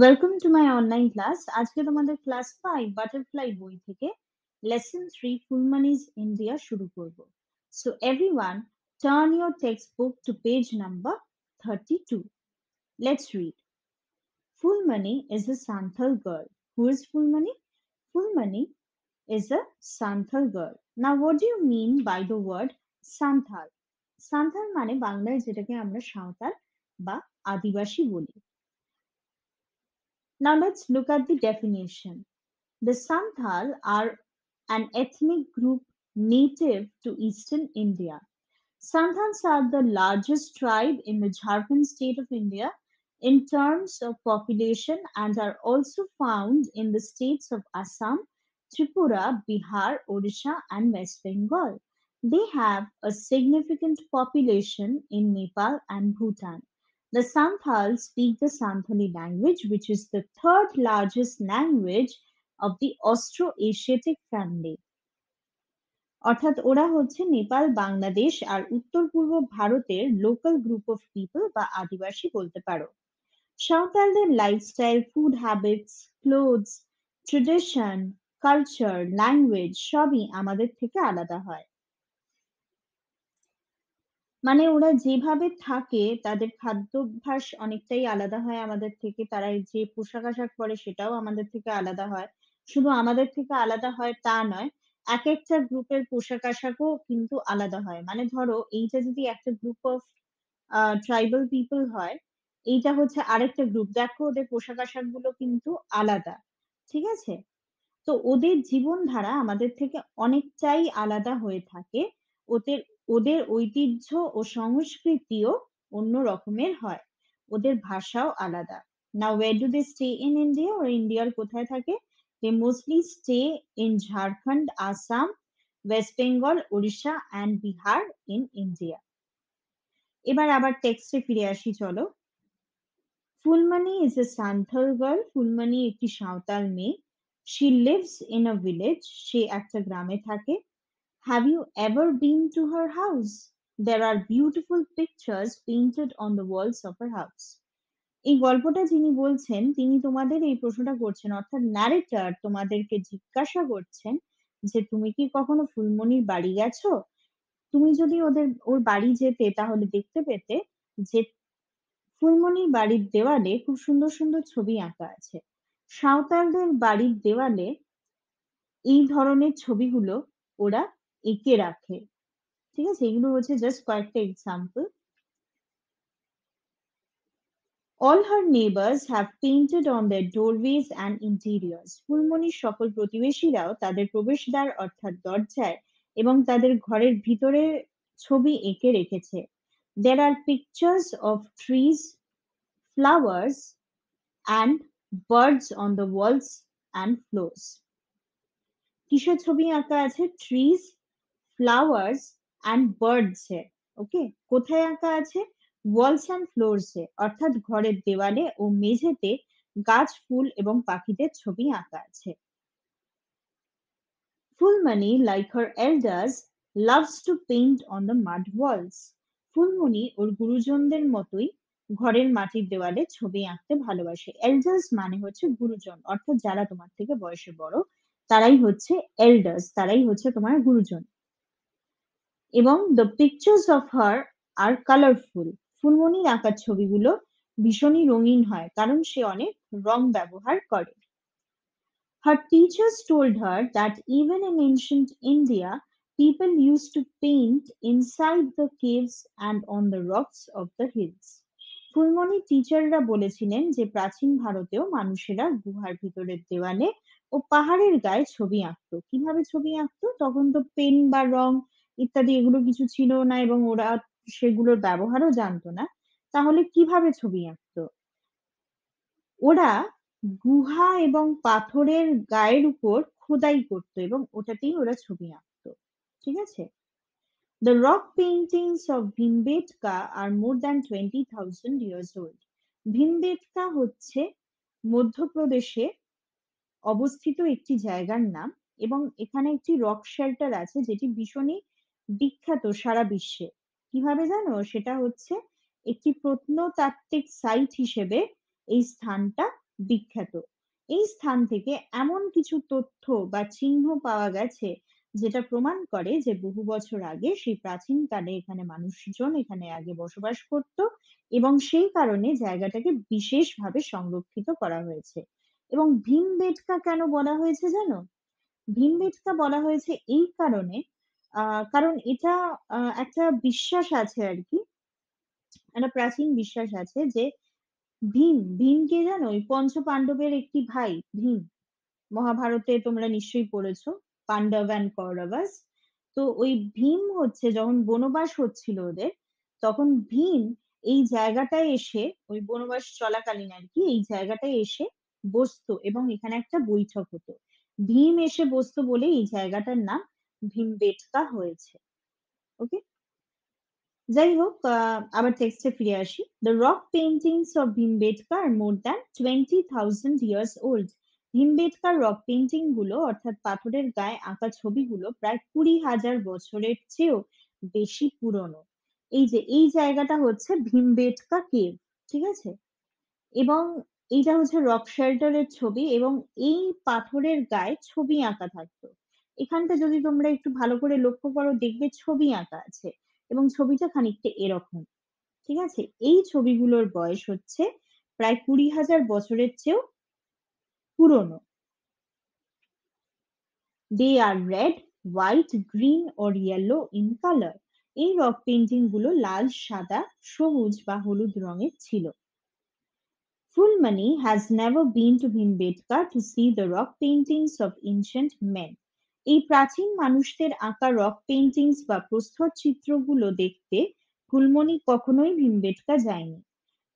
Welcome to my online class আজকে তোমাদের class five butterfly বই থেকে লেসন থ্রি ফুলমানিজ ইন্ডিয়া শুরু করব so everyone turn your textbook to page number thirty two let's read is a Santhal girl. Who is Fulmani? Fulmani is a Santhal girl. Now, what do you mean by the word Santhal? Santhal মানে বাংলায় যেটাকে আমরা সাঁওতাল বা আদিবাসী বলি Now let's look at the definition. The Santhal are an ethnic group native to eastern India. Santhals are the largest tribe in the Jharkhand state of India in terms of population and are also found in the states of Assam, Tripura, Bihar, Odisha, and West Bengal. They have a significant population in Nepal and Bhutan. The Santhal speak the Santhali language, which is the third largest language of the Austroasiatic family. অর্থাৎ ওরা হচ্ছে নেপাল বাংলাদেশ আর উত্তর পূর্ব ভারতের local group of people বা আদিবাসী বলতে পারো সাঁওতালদের lifestyle food habits clothes tradition culture language সবই আমাদের থেকে আলাদা হয় মানে ওরা যেভাবে থাকে তাদের খাদ্যাভ্যাস অনেকটাই আলাদা হয় আমাদের থেকে। তারা যে পোশাক-আশাক পরে সেটাও আমাদের থেকে আলাদা হয়। শুধু আমাদের থেকে আলাদা হয় তা নয়, এক একেকটা গ্রুপের পোশাক-আশাকও কিন্তু আলাদা হয়। মানে ধরো এইটা যদি একটা group of a tribal people হয়, এইটা হচ্ছে আরেকটা গ্রুপ। দেখো ওদের পোশাক-আশাকগুলো কিন্তু আলাদা। ঠিক আছে? তো ওদের জীবনধারা আমাদের থেকে অনেকটাই আলাদা হয়ে থাকে। ওদের ওদের ঐতিহ্য ও সংস্কৃতিও অন্য রকমের হয়। ওদের ভাষাও আলাদা। Now where do they stay in India ও ইন্ডিয়ার কোথায় থাকে? They mostly stay in Jharkhand Assam West Bengal Orissa and Bihar in India এবার আবার টেক্সটে ফিরে আসি, চলো। Phulmani is a Santhal girl Fulmani একটি সাঁওতাল মেয়ে। She lives in a village সে একটা গ্রামে থাকে। Have you ever been to her house? There are beautiful pictures painted on the walls of her house. এই গল্পটা যিনি বলছেন, তিনি তোমাদের এই প্রশ্নটা করছেন, অর্থাৎ ন্যারেটর তোমাদেরকে জিজ্ঞাসা করছেন যে, তুমি কি কখনো ফুলমণির বাড়ি গেছো তুমি যদি ওদের, ওর বাড়ি যেতে তাহলে দেখতে পেতে যে, ফুলমণির বাড়ির দেওয়ালে খুব সুন্দর সুন্দর ছবি আঁকা আছে সাঁওতালদের বাড়ির দেওয়ালে এই ধরনের ছবিগুলো ওরা এঁকে রাখে ঠিক আছে এগুলো হচ্ছে জাস্ট কয়েকটা example All her neighbors have painted on their doorways and interiors. ফুলমণির সকল প্রতিবেশীরাও তাদের প্রবেশদ্বার অর্থাৎ দরজায় এবং তাদের ঘরের ভিতরে ছবি এঁকে রেখেছে There are pictures of trees, flowers and birds on the walls and floors. কিসের ছবি আঁকা আছে ট্রিজ ফ্লাওয়ার্স অ্যান্ড বার্ডস এ ওকে কোথায় আঁকা আছে? ওয়ালস অ্যান্ড ফ্লোরস এ, অর্থাৎ ঘরের দেওয়ালে ও মেঝেতে গাছ, ফুল এবং পাখিদের ছবি আঁকা আছে। Fulmani like her elders loves to paint on the mud walls Fulmani ওর গুরুজনদের মতোই ঘরের মাটির দেওয়ালে ছবি আঁকতে ভালোবাসে। এল্ডার্স মানে হচ্ছে গুরুজন, অর্থাৎ যারা তোমার থেকে বয়সে বড়, তারাই হচ্ছে এল্ডার্স তারাই হচ্ছে তোমার গুরুজন। এবং the pictures of her are colourful ফুলমণির আঁকার ছবিগুলো ভীষণই রঙিন হয় কারণ সে অনেক রং ব্যবহার করে। Her teachers told her that even in ancient India, people used to paint inside the caves and on the rocks of the hills. Phulmoni টিচাররা বলেছিলেন যে প্রাচীন ভারতেও মানুষেরা গুহার ভিতরের দেওয়ালে ও পাহাড়ের গায়ে ছবি আঁকতো। কীভাবে ছবি আঁকতো? তখন তো পেন বা রং ইত্যাদি এগুলো কিছু ছিল না এবং ওরা সেগুলোর ব্যবহারও জানতো না। তাহলে কীভাবে ছবি আঁকতো? ওরা গুহা এবং পাথরের গায়ের উপর খোদাই করতো এবং ওটাতেই ওরা ছবি আঁকতো। ঠিক আছে? The rock paintings of Bhimbetka are more than 20,000 years old. Bhimbetka হচ্ছে মধ্যপ্রদেশে অবস্থিত একটি জায়গার নাম এবং এখানে একটি রক শেল্টার আছে যেটি ভীষণই বিখ্যাত সারা বিশ্বে কীভাবে জানো সেটা হচ্ছে একটি প্রত্নতাত্ত্বিক সাইট হিসেবে এই স্থানটা বিখ্যাত। এই স্থান থেকে এমন কিছু তথ্য বা চিহ্ন পাওয়া গেছে যেটা প্রমাণ করে যে বহু বছর আগে সেই প্রাচীনকালে এখানে মানুষজন এখানে আগে বসবাস করত এবং সেই কারণে জায়গাটাকে বিশেষভাবে সংরক্ষিত করা হয়েছে। এবং ভীমবেটকা কেন বলা হয়েছে জানো? ভীমবেটকা বলা হয়েছে এই কারণে কারণ এটা একটা বিশ্বাস আছে আরকি। একটা প্রাচীন বিশ্বাস আছে যে ভীম, ভীম কে জানো? ওই পঞ্চপান্ডবের একটি ভাই ভীম। মহাভারতে তোমরা নিশ্চয়ই পড়েছ। পান্ডব অ্যান্ড কৌরবাস। তো ওই ভীম হচ্ছে যখন বনবাস হচ্ছিল ওদের, তখন ভীম এই জায়গাটায় এসে ওই বনবাস চলাকালীন আরকি এই জায়গাটায় এসে বসতো এবং এখানে একটা বৈঠক হতো। ভীম এসে বসতো বলেই এই জায়গাটার নাম ভীমবেটকা হয়েছে। ওকে? যাই হোক আবার টেক্সটে ফিরে আসি। The rock paintings of Bhimbetka are more than 20,000 years old. ভীমবেটকার রক পেইন্টিংগুলো অর্থাৎ পাথরের গায়ে আঁকা ছবিগুলো প্রায় 20,000 বছরের চেয়েও বেশি পুরনো। এই যে এই জায়গাটা হচ্ছে ভীমবেটকা কেভ। ঠিক আছে? এবং এইটা হচ্ছে রক শেল্টারের ছবি এবং এই পাথরের গায়ে ছবি আঁকা থাকতো। এখানটা যদি তোমরা একটু ভালো করে লক্ষ্য করো দেখবে ছবি আঁকা আছে এবং ছবিটা খানিকটা এরকম। ঠিক আছে? এই ছবিগুলোর বয়স হচ্ছে প্রায় 20,000 বছরের চেয়েও পুরনো। They are red white green or yellow in colour এই রক পেইন্টিংগুলো লাল, সাদা, সবুজ বা হলুদ রঙের ছিল। ফুল Fulmani has never been to Bhimbetka to see the rock paintings of ancient men. এই প্রাচীন মানুষদের আঁকা রক পেন্টিংস বা প্রস্তর চিত্রগুলো দেখতে ফুলমণি কখনোই ভীমবেটকা যায়নি।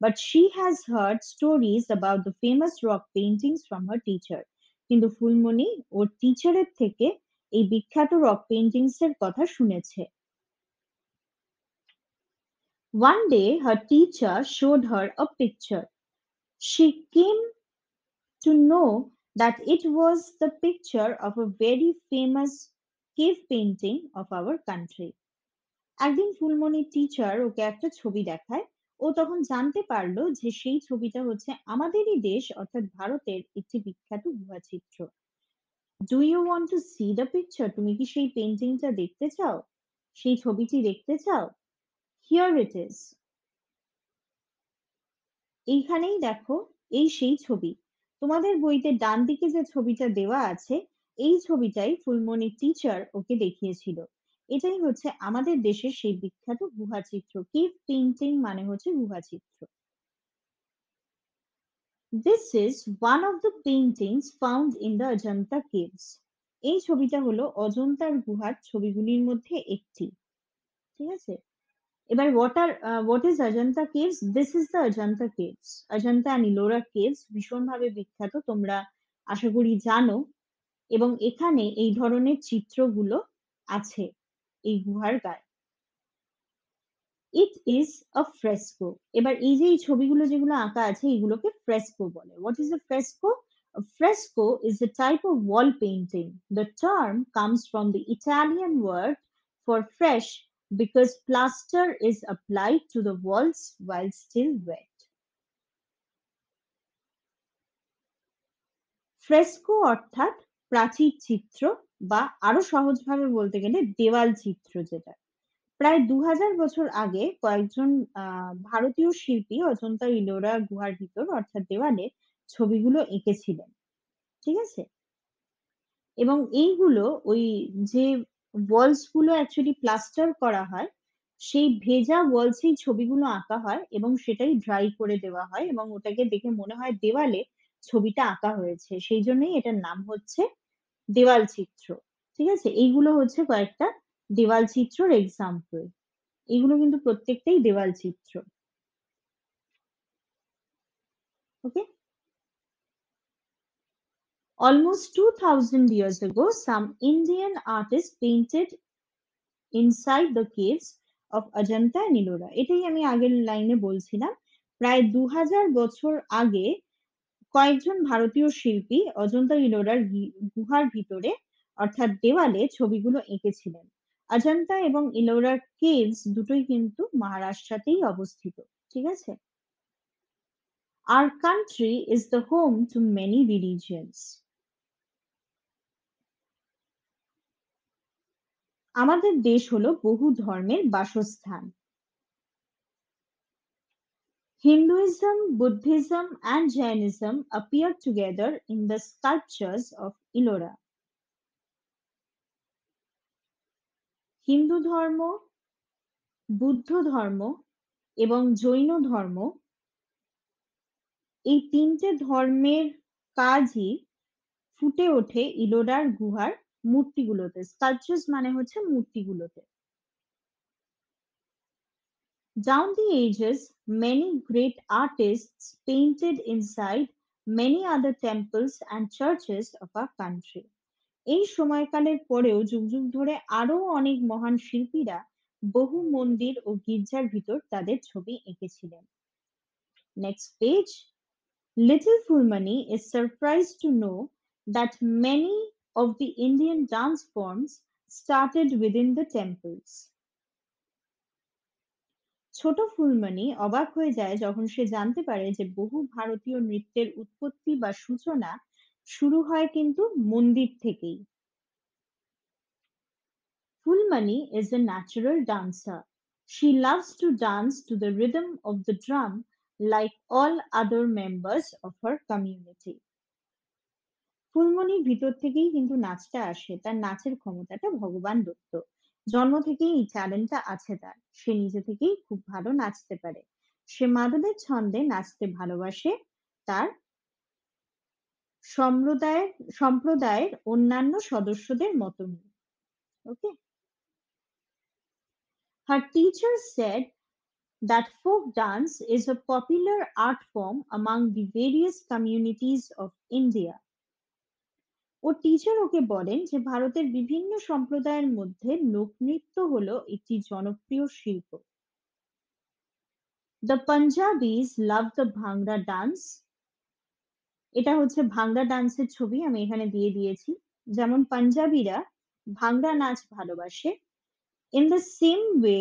But she has heard stories about the famous rock paintings from her teacher কিন্তু ফুলমণি ওর টিচারের থেকে এই বিখ্যাত রক পেন্টিংস এর কথা শুনেছে। One day her teacher showed her a picture she came to know that it was the picture of a very famous cave painting of our country. একদিন ফুলমণির teacher ওকে একটা ছবি দেখায়। ও তখন জানতে পারল যে সেই ছবিটা হচ্ছে আমাদেরই দেশ অর্থাৎ ভারতের একটি বিখ্যাত গুহাচিত্র। Do you want to see the picture? তুমি কি সেই পেইন্টিংটা দেখতে চাও? সেই ছবিটি দেখতে চাও? Here it is. এইখানেই দেখো, এই সেই ছবি। তোমাদের বইতে ডান দিকে যে ছবিটা দেওয়া আছে, এই ছবিটাই ফুলমণির টিচার ওকে দেখিয়েছিল। এটাই হচ্ছে আমাদের দেশের সেই বিখ্যাত গুহাচিত্র। কেভ পেইন্টিং মানে হচ্ছে গুহাচিত্র। This is one of the paintings found in the Ajanta caves. এই ছবিটা হলো অজন্তার গুহার ছবিগুলির মধ্যে একটি। ঠিক আছে? এবার what are a what is Ajanta caves? This is the Ajanta caves. Ajanta and Ellora caves ভীষণভাবে বিখ্যাত। তোমরা আশা করি জানো এবং এখানে এই ধরনের চিত্রগুলো আছে এই গুহার গায়ে। It is a fresco. এবার এই যে এই ছবিগুলো যেগুলো আঁকা আছে এগুলোকে fresco বলে। What is a fresco? A fresco is a type of wall painting. The term comes from the Italian word for fresh because plaster is applied to the walls while still wet. Fresco অর্থাৎ প্রাচীর চিত্র বা আরও সহজভাবে বলতে গেলে দেওয়াল চিত্র যেটা। প্রায় ২০০০ বছর আগে কয়েকজন ভারতীয় শিল্পী অজন্তা ইলোরা গুহার ভিতর, অর্থাৎ দেওয়ালে, ছবিগুলো এঁকেছিলেন। ঠিক আছে? এবং এইগুলো ওই যে ওয়ালসগুলো অ্যাকচুয়ালি প্লাস্টার করা হয়, সেই ভেজা ওয়ালসেই ছবিগুলো আঁকা হয় এবং সেটাই ড্রাই করে দেওয়া হয় এবং ওটাকে দেখে মনে হয় দেওয়ালে ছবিটা আঁকা হয়েছে। সেই জন্যই এটার নাম হচ্ছে দেওয়াল চিত্র। ঠিক আছে? এইগুলো হচ্ছে কয়েকটা দেওয়াল চিত্রর এক্সাম্পল। এগুলো কিন্তু প্রত্যেকটাই দেওয়াল চিত্র। ওকে? Almost 2000 years ago, some Indian artists painted inside the caves of Ajanta and Ellora. এটাই আমি আগের লাইনে বলছিলাম। প্রায় ২০০০ বছর আগে কয়েকজন ভারতীয় শিল্পী অজন্তা ইলোরার গুহার ভিতরে অর্থাৎ দেওয়ালে ছবিগুলো এঁকেছিলেন। অজন্তা এবং ইলোরার কেভস দুটোই কিন্তু মহারাষ্ট্রতেই অবস্থিত। ঠিক আছে? Our country is the home to many religions. আমাদের দেশ হলো বহু ধর্মের বাসস্থান। Hinduism Buddhism and Jainism appear together in the sculptures of Ellora Hindu ধর্ম, বুদ্ধ ধর্ম এবং জৈন ধর্ম এই তিনটে ধর্মের কাজই ফুটে ওঠে ইলোরার গুহার মূর্তিগুলোতে স্কাল্পচার্স মানে হচ্ছে মূর্তিগুলোতে Down the ages, many great artists painted inside many other temples and churches of our country. এই সময়কালের পরেও যুগ যুগ ধরে আরও অনেক মহান শিল্পীরা বহু মন্দির ও গির্জার ভিতর তাদের ছবি এঁকেছিলেন next page Little Fulmani is surprised to know that many of the Indian dance forms started within the temples. ছোট ফুলমণি অবাক হয়ে যায় যখন সে জানতে পারে যে বহু ভারতীয় নৃত্যের উৎপত্তি বা সূচনা শুরু হয় কিন্তু মন্দির থেকেই Phulmoni is a natural dancer. She loves to dance to the rhythm of the drum like all other members of her community. ফুলমণির ভিতর থেকেই কিন্তু নাচটা আসে, তার নাচের ক্ষমতাটা ভগবান দত্ত। জন্ম থেকেই এই ট্যালেন্টটা আছে তার। সে নিজে থেকেই খুব ভালো নাচতে পারে। সে মাদলের ছন্দে নাচতে ভালোবাসে তার সম্প্রদায়ের সম্প্রদায়ের অন্যান্য সদস্যদের মতনই okay Her teacher said that folk dance is a popular art form among the various communities of India. ও টিচার ওকে বলেন যে ভারতের বিভিন্ন সম্প্রদায়ের মধ্যে লোকনৃত্য হলো একটি জনপ্রিয় শিল্প। দ্য পাঞ্জাবিজ লাভ দ্য ভাংড়া ডান্স এটা হচ্ছে ভাংড়া ডান্সের ছবি, আমি এখানে দিয়ে দিয়েছি। যেমন পাঞ্জাবিরা ভাংড়া নাচ ভালোবাসে। In the same way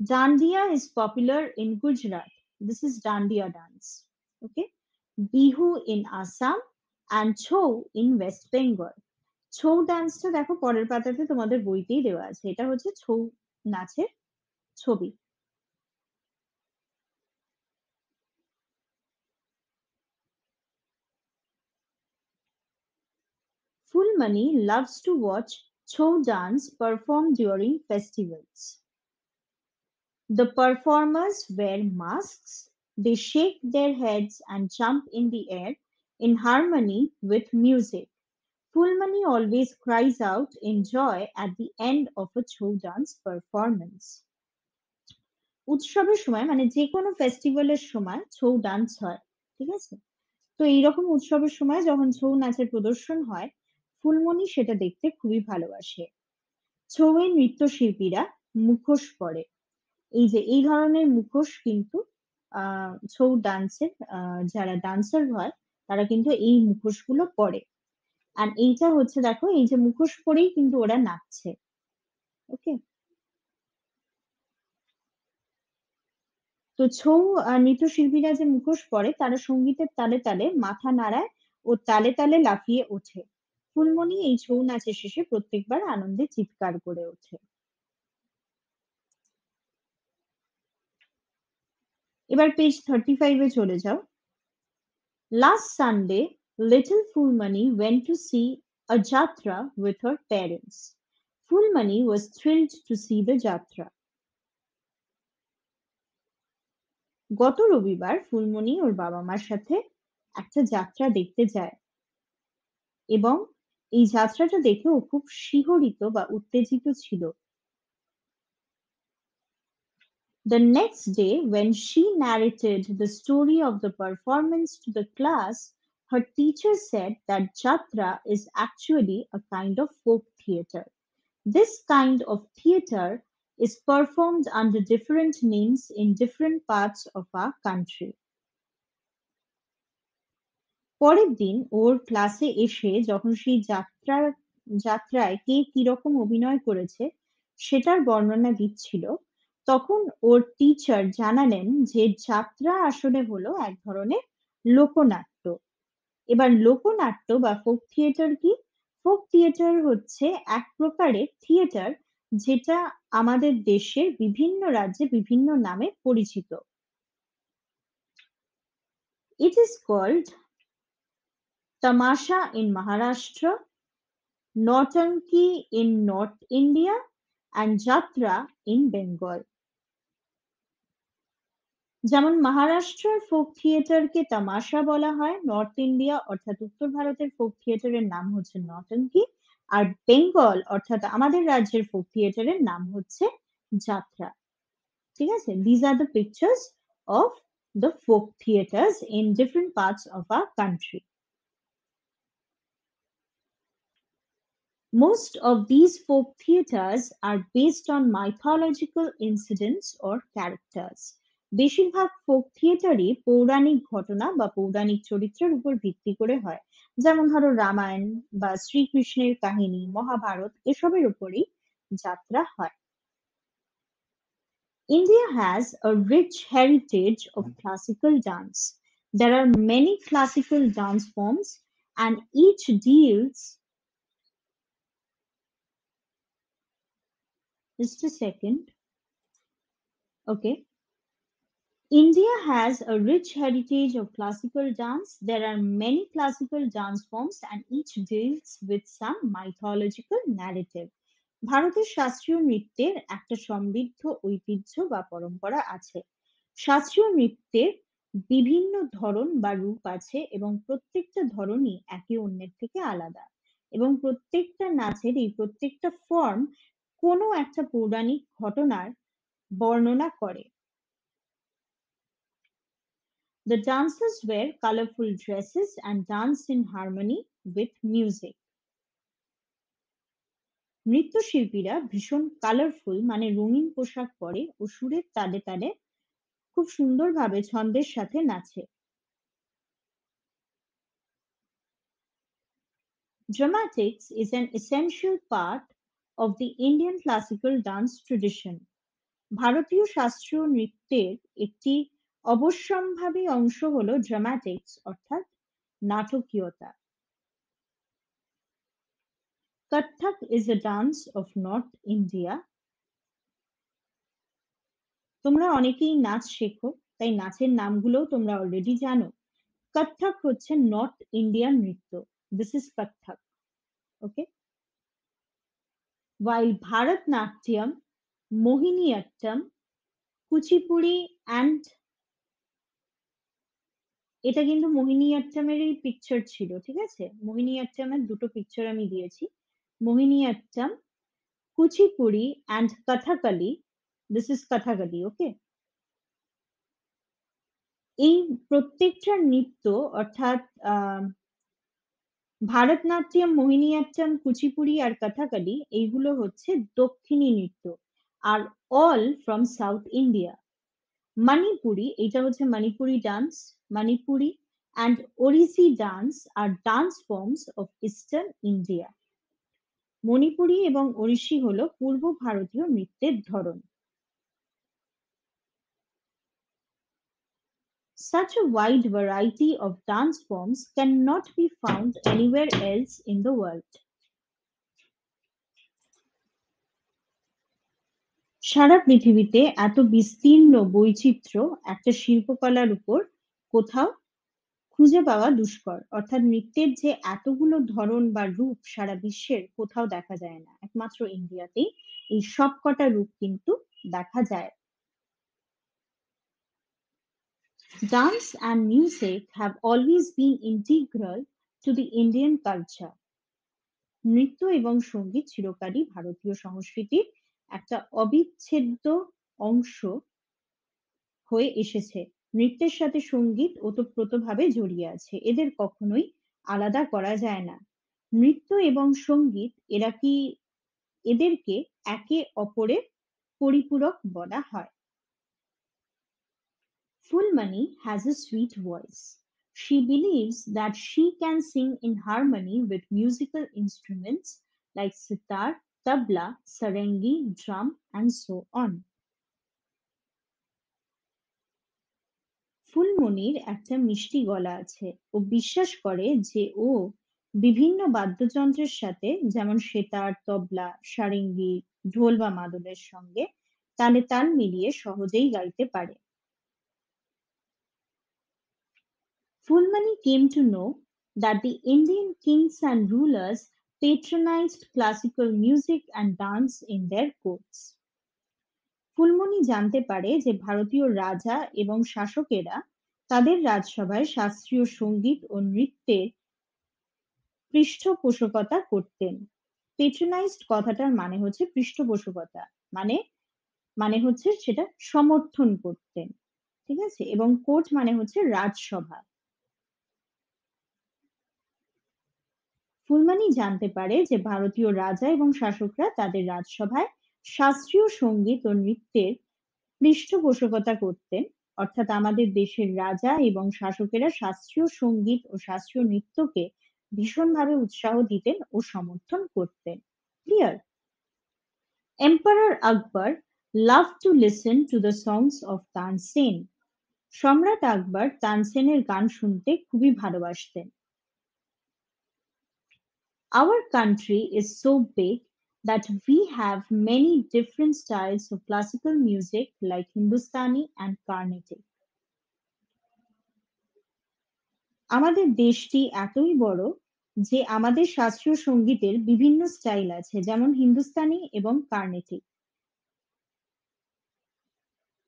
dandiya is popular in Gujarat this is dandiya dance okay Bihu in Assam and Chhau in West Bengal Chhau ডান্সটা দেখো পরের পাতাতে তোমাদের বইতেই দেওয়া আছে এটা হচ্ছে ছৌ নাচের ছবি Fulmani loves to watch Chou dance performed during festivals. The performers wear masks, they shake their heads and jump in the air in harmony with music. Fulmani always cries out in joy at the end of a Chou dance performance. উৎসবের সময় মানে যে কোনো ফেস্টিভ্যালের সময় Chhau dance হয়, ঠিক আছে তো এইরকম উৎসবের সময় যখন ছৌ নাচের প্রদর্শন হয়, ফুলমণি সেটা দেখতে খুবই ভালোবাসে ছৌয়ের নৃত্যশিল্পীরা মুখোশ পরে এই যে, এই ধরনের মুখোশ কিন্তু, আহ ছৌ ডান্সের যারা ডান্সার হয় তারা কিন্তু এই মুখোশগুলো পরে। আর এইটা হচ্ছে দেখো, এই যে মুখোশ পরেই কিন্তু ওরা নাচছে। ওকে তো ছৌ নৃত্যশিল্পীরা যে মুখোশ পরে, তারা সঙ্গীতের তালে তালে মাথা নাড়ায় ও তালে তালে লাফিয়ে ওঠে। ফুলমণি এই ছৌ নাচের শেষে প্রত্যেকবার আনন্দে চিৎকার করে ওঠে। এবার পেজ থার্টি ফাইভে চলে যাও। Last Sunday little Fulmani went to see a jatra with her parents. Fulmani was thrilled to see the jatra. গত রবিবার ফুলমণি ওর বাবা মার সাথে একটা যাত্রা দেখতে যায় এবং এই যাত্রাটা দেখে ও খুব শিহরিত বা উত্তেজিত ছিল The next day, when she narrated the story of the performance to the class, her teacher said that Jatra is actually a kind of folk theatre. This kind of theatre is performed under different names in different parts of our country. পরের দিন ওর ক্লাসে এসে যখন সেই যাত্রার যাত্রায় কে কিরকম অভিনয় করেছে সেটার বর্ণনা দিচ্ছিল তখন ওর টিচার জানালেন যে যাত্রা আসলে হলো এক ধরনের লোকনাট্য। এবার লোকনাট্য বা ফোক থিয়েটার কি? ফোক থিয়েটার হচ্ছে এক প্রকারের থিয়েটার যেটা আমাদের দেশের বিভিন্ন রাজ্যে বিভিন্ন নামে পরিচিত। It is called Tamasha in Maharashtra, Nautanki in North India and Jatra in Bengal. যেমন মহারাষ্ট্রের ফোক থিয়েটারকে তামাশা বলা হয়, নর্থ ইন্ডিয়া অর্থাৎ উত্তর ভারতের ফোক থিয়েটারের নাম হচ্ছে নটঙ্কি আর বেঙ্গল অর্থাৎ আমাদের রাজ্যের ফোক থিয়েটারের নাম হচ্ছে যাত্রা। ঠিক আছে? These are the pictures of the folk theatres in different parts of a country Most of these folk theatres are based on mythological incidents or characters. বেশিরভাগ ফোক থিয়েটারই পৌরাণিক ঘটনা বা পৌরাণিক চরিত্রের উপর ভিত্তি করে হয় যেমন ধরো রামায়ণ বা শ্রীকৃষ্ণের কাহিনী মহাভারত এসবের উপরই যাত্রা হয় India has a rich heritage of classical dance. There are many classical dance forms and each deals just a second okay India has a rich heritage of classical dance. There are many classical dance forms, and each deals with some mythological narrative. ভারতের শাস্ত্রীয় নৃত্যের একটা সমৃদ্ধ ঐতিহ্য বা পরম্পরা আছে শাস্ত্রীয় নৃত্যের বিভিন্ন ধরন বা রূপ আছে এবং প্রত্যেকটা ধরনই একে অন্যের থেকে আলাদা এবং প্রত্যেকটা নাচের এই প্রত্যেকটা ফর্ম কোনো একটা পৌরাণিক ঘটনার বর্ণনা করে The dancers wear colorful dresses and dance in harmony with music. নৃত্যশিল্পীরা ভীষণ কালারফুল মানে রঙিন পোশাক পরে ও সুরের তালে তালে খুব সুন্দরভাবে ছন্দের সাথে নাচে Dramatics is an essential part of the Indian classical dance tradition. ভারতীয় শাস্ত্রীয় নৃত্যের একটি অবশ্যম্ভাবী অংশ হল ড্রামাটিক্স অর্থাৎ নাটকীয়তা। Kathak is a dance of North India তোমরা অনেকেই নাচ শেখো তাই নাচের নামগুলোও তোমরা অলরেডি জানো। কত্থক হচ্ছে নর্থ ইন্ডিয়ান নৃত্য। This is Kathak okay while Bharatnatyam, Mohiniyattam, Kuchipudi and এটা কিন্তু মোহিনী মোহিনীঅট্টমেরই পিকচার ছিল, ঠিক আছে? মোহিনী মোহিনীঅট্টমের দুটো পিকচার আমি দিয়েছি। Mohini Mohiniyattam Kuchipudi and Kathakali this is Kathakali okay এই প্রত্যেকটা নৃত্য অর্থাৎ ভারতনাট্যম মোহিনীঅট্টম কুচিপুড়ি আর কথাকালি এইগুলো হচ্ছে দক্ষিণী নৃত্য। Are all from South India Manipuri এটা হচ্ছে Manipuri dance Manipuri and Odissi dance are dance forms of eastern India Manipuri এবং ওড়িশি হলো পূর্ব ভারতীয় নৃত্যের ধরন Such a wide variety of dance forms cannot be found anywhere else in the world. সারা পৃথিবীতে এত বিস্তীর্ণ বৈচিত্র্য একটা শিল্পকলার উপর কোথাও খুঁজে পাওয়া দুষ্কর। অর্থাৎ নৃত্যের যে এতগুলো ধরন বা রূপ সারা বিশ্বের কোথাও দেখা যায় না। একমাত্র ইন্ডিয়াতেই এই সবকটা রূপ কিন্তু দেখা যায়। Dance and music have always been integral to the Indian culture. নৃত্য এবং সংগীত চিরকালই ভারতীয় সংস্কৃতির একটা অবিচ্ছেদ্য অংশ হয়ে এসেছে। নৃত্যের সাথে সংগীত ওতপ্রোতভাবে জড়িয়ে আছে। এদের কখনোই আলাদা করা যায় না। নৃত্য এবং সংগীত এরা কি এদেরকে একে অপরের পরিপূরক বলা হয়? Fulmani has a sweet voice she believes that she can sing in harmony with musical instruments like sitar tabla, sarangi, drum, and so on. ফুলমনির একটা মিষ্টি গলা আছে ও বিশ্বাস করে যে ও বিভিন্ন বাদ্যযন্ত্রের সাথে যেমন সেতার তবলা সারেঙ্গি ঢোল বা মাদলের সঙ্গে তালে তাল মিলিয়ে সহজেই গাইতে পারে Phulmoni came to know that the Indian kings and rulers patronized classical music and dance in their courts. Phulmoni জানতে পারে যে ভারতীয় রাজা এবং শাসকেরা তাদের রাজসভায় শাস্ত্রীয় সংগীত ও নৃত্যের পৃষ্ঠপোষকতা করতেন। পেট্রোনাইজড কথাটার মানে হচ্ছে পৃষ্ঠপোষকতা মানে মানে হচ্ছে সেটা সমর্থন করতেন, ঠিক আছে? এবং কোর্ট মানে হচ্ছে রাজসভা। ফুলমানি জানতে পারে যে ভারতীয় রাজা এবং শাসকরা তাদের রাজসভায় শাস্ত্রীয় সংগীত ও নৃত্যের পৃষ্ঠপোষকতা করতেন। অর্থাৎ আমাদের দেশের রাজা এবং শাসকেরা শাস্ত্রীয় সংগীত ও শাস্ত্রীয় নৃত্যকে ভীষণভাবে উৎসাহ দিতেন ও সমর্থন করতেন। Clear emperor Akbar love to listen to the songs of Tansen সম্রাট আকবর তানসেনের গান শুনতে খুবই ভালোবাসতেন। Our country is so big that we have many different styles of classical music like Hindustani and Carnatic. আমাদের দেশটি এতই বড় যে আমাদের শাস্ত্রীয় সঙ্গীতের বিভিন্ন স্টাইল আছে যেমন হিন্দুস্তানি এবং Carnatic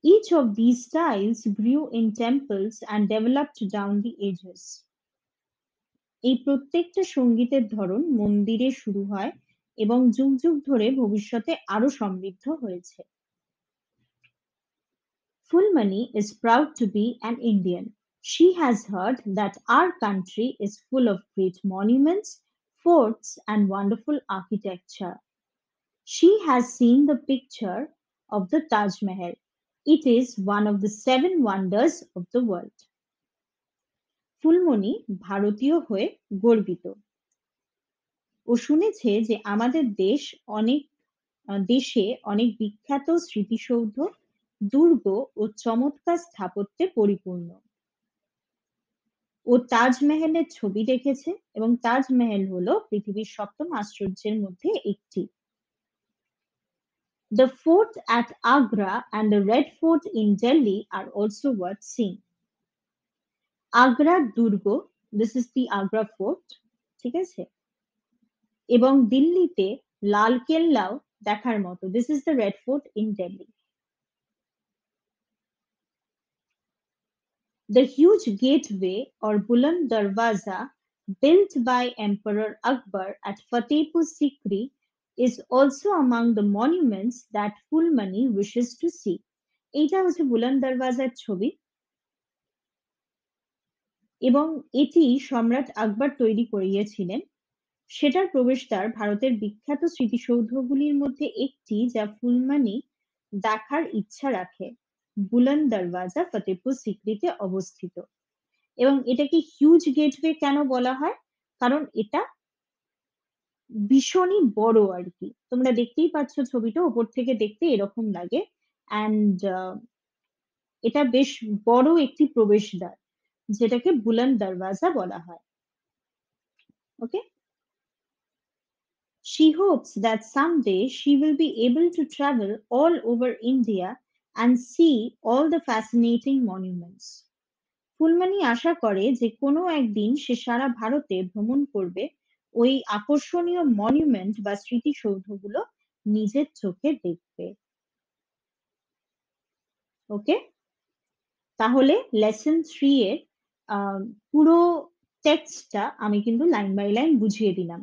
Each of these styles grew in temples and developed down the ages. এই প্রত্যেকটা সঙ্গীতের ধরন মন্দিরে শুরু হয় এবং যুগ যুগ ধরে ভবিষ্যতে আরো সমৃদ্ধ হয়েছে Fulmani is proud to be an Indian. She has heard that our country is full of great monuments, forts, and wonderful architecture. She has seen the picture of the Taj Mahal. It is one of the seven wonders of the world. Phulmoni ভারতীয় হয়ে গর্বিত। ও শুনেছে যে আমাদের দেশ অনেক দেশে অনেক বিখ্যাত স্মৃতিসৌধ, দুর্গ ও চমৎকার স্থাপত্যে পরিপূর্ণ। ও তাজমহলের ছবি দেখেছে এবং তাজমহল হলো পৃথিবীর সপ্তম আশ্চর্যের মধ্যে একটি। The fort at Agra and the Red Fort in Delhi are also worth seeing. আগ্রার দুর্গ this is the Agra Fort ঠিক আছে এবং দিল্লিতে লাল কেল্লাও দেখার মতো this is the Red Fort in Delhi The huge gateway or Buland Darwaza built by Emperor Akbar at Fatehpur Sikri is also among the monuments that Fulmani wishes to see. এইটা হচ্ছে বুলন্দ দরওয়াজার ছবি এবং এটি সম্রাট আকবর তৈরি করিয়েছিলেন। সেটার প্রবেশদ্বার ভারতের বিখ্যাত স্মৃতিসৌধগুলির মধ্যে একটি যা ফুলমানি দেখার ইচ্ছা রাখে, বুলন্দ দরওয়াজা ফতেপুর সিক্রিতে অবস্থিত। এবং এটাকে হিউজ গেটওয়ে কেন বলা হয়? কারণ এটা ভীষণই বড় আর কি। তোমরা দেখতেই পাচ্ছ ছবিটা, ওপর থেকে দেখতে এরকম লাগে। অ্যান্ড এটা বেশ বড় একটি প্রবেশদ্বার। যেটাকে বুলন্দ দরওয়াজা বলা হয়। ওকে She hopes that someday she will be able to travel all over India and see all the fascinating monuments. Fulmani আশা করে যে কোনো একদিন সে সারা ভারতে ভ্রমণ করবে ওই আকর্ষণীয় মনুমেন্ট বা স্মৃতিসৌধগুলো নিজের চোখে দেখবে। ওকে তাহলে লেসন থ্রি এর পুরো টেক্সটটা আমি কিন্তু লাইন বাই লাইন বুঝিয়ে দিলাম।